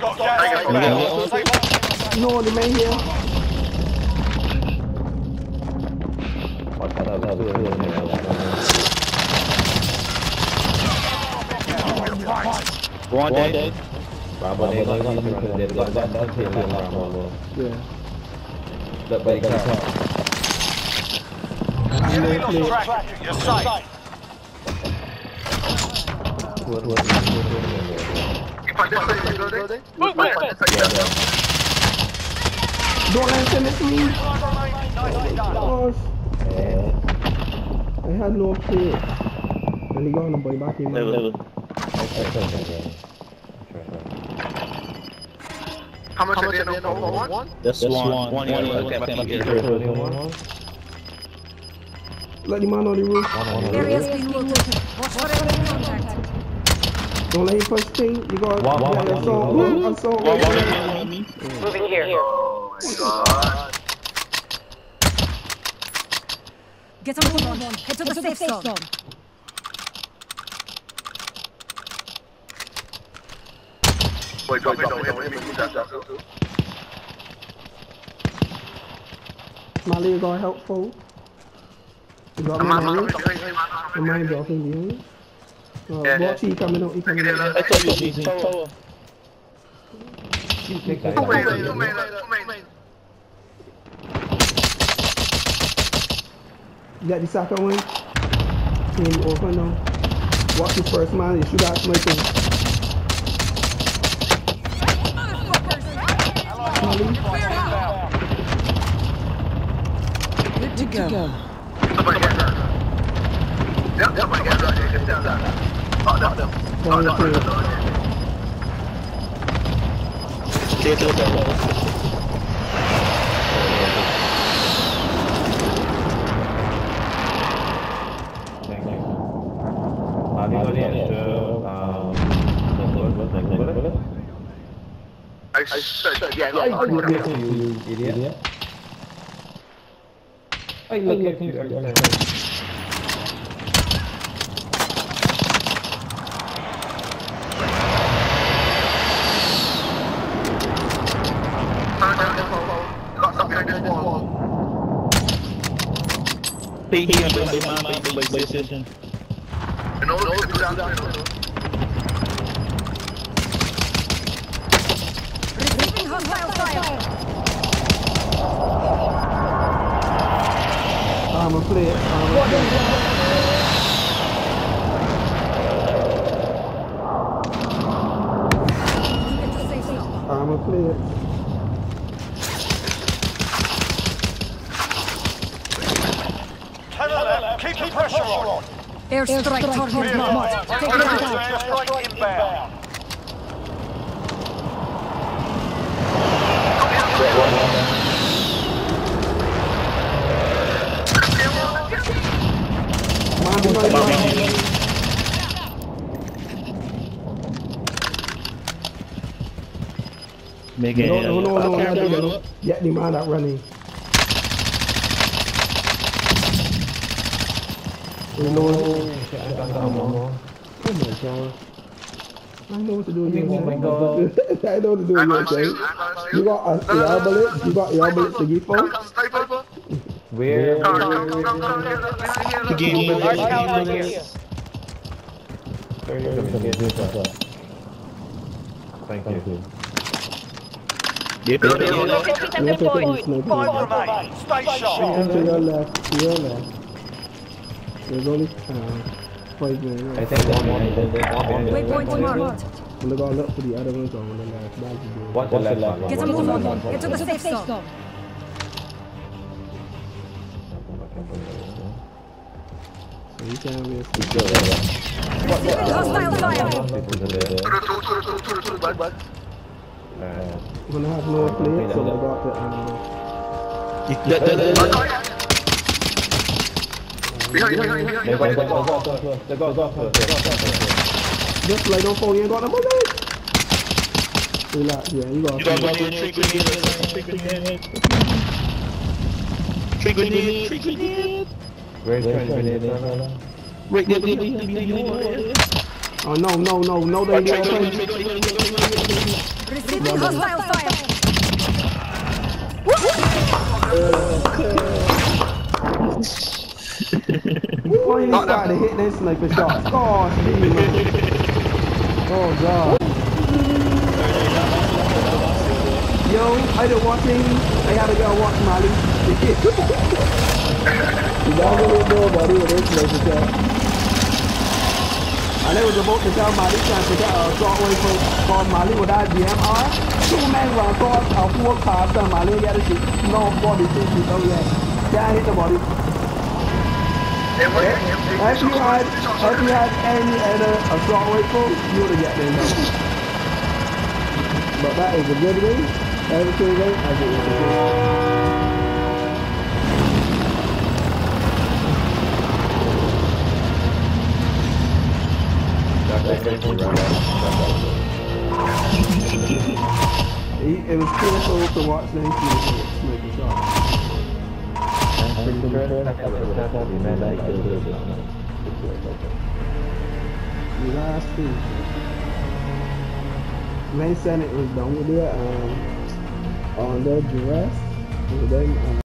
Got gas. No one remain here. One day. Yeah. Participate Don't let them hit me. Oh my I had no kit. Really going to body back in my level. How much, How much are they one? one? One. Let him on on the roof. Areas being looted. What, what, what, what, don't let him push thing. You got One, one, yeah, one, assault. one. Assault. One, right one, there. one. Moving here. Oh my god. Get on move on. Head to the safe zone. Wait, drop it. Smiley, you got helpful. You got Come my on, money. come on, The dropping you. Yeah. Watch coming coming. I you got tower. The second one. Team open now. Watch the first man, you shoot my thing. Good to go. Yep. No, no. No, no, no, no. Thank you. I said, yeah, I at you, idiot. I at you, you Got something behind this wall. Ping here, bring my man, bring my station. You know, no, do down, down, down. Receiving hostile fire. I'm a player. I'm a player. Get to. I'm a player. Keep the pressure on. Airstrike target marked. Take it out. Airstrike inbound. Make it. No, no, no, no, Okay, not okay, that. okay. Get the man that running. Reload. Oh my god. I know what to do with you. Oh my God. I know what to do with you, okay? You got a air bullet? You got air bullet to give Come, for? come, sniper. Where? Come, come, come, come, come, here, look, here, here, look. Again, look. Thank you. You the Five sniper. remain. Stay sharp. To your left, to your left. There's only uh, five men. I right? think one behind it, one behind it. Waypoint marked. I'm gonna go look for the other ones on the left. The deal. What's the last one? Get a move on. Get to the safe zone. So you can't risk it. Receiving hostile fire. Two, two, two, two, two, two, bud, bud. I'm gonna have no plate, so I got to um, The- the- the- Bud, the- oh, yeah. Behind, behind, behind, They behind. go, go, go, go, go. They go, go, go, go, go. just like don't fall, you ain't got no money. Relax, yeah, you got You gotta go in there, tree grenade, tree grenade. Tree grenade, tree grenade. Where's your grenade? Wait, wait, wait, wait, wait, wait, wait. Oh no, no, no, no, they Tree didn't grenade, open. tree grenade, tree grenade. Receiving Taking hostile fire. Before you even started hitting them sniper shots. Oh, shit. Oh, God. Yo, I did watching. I had to go watch Mali. You don't really know about it with this sniper shot. And they was about to tell Mali trying to get a short rifle called Mali with that DMR. Two men run across a four cars and Mali get a shit. No body thing to go yet. Can't hit the body. If you had, if you had any other assault rifle, you would have got them. But that is a good way. Everything right, I think it's a good. He, it was painful to watch them shoot sure that's not man. They said it was done with it um, on their dress. With them, um,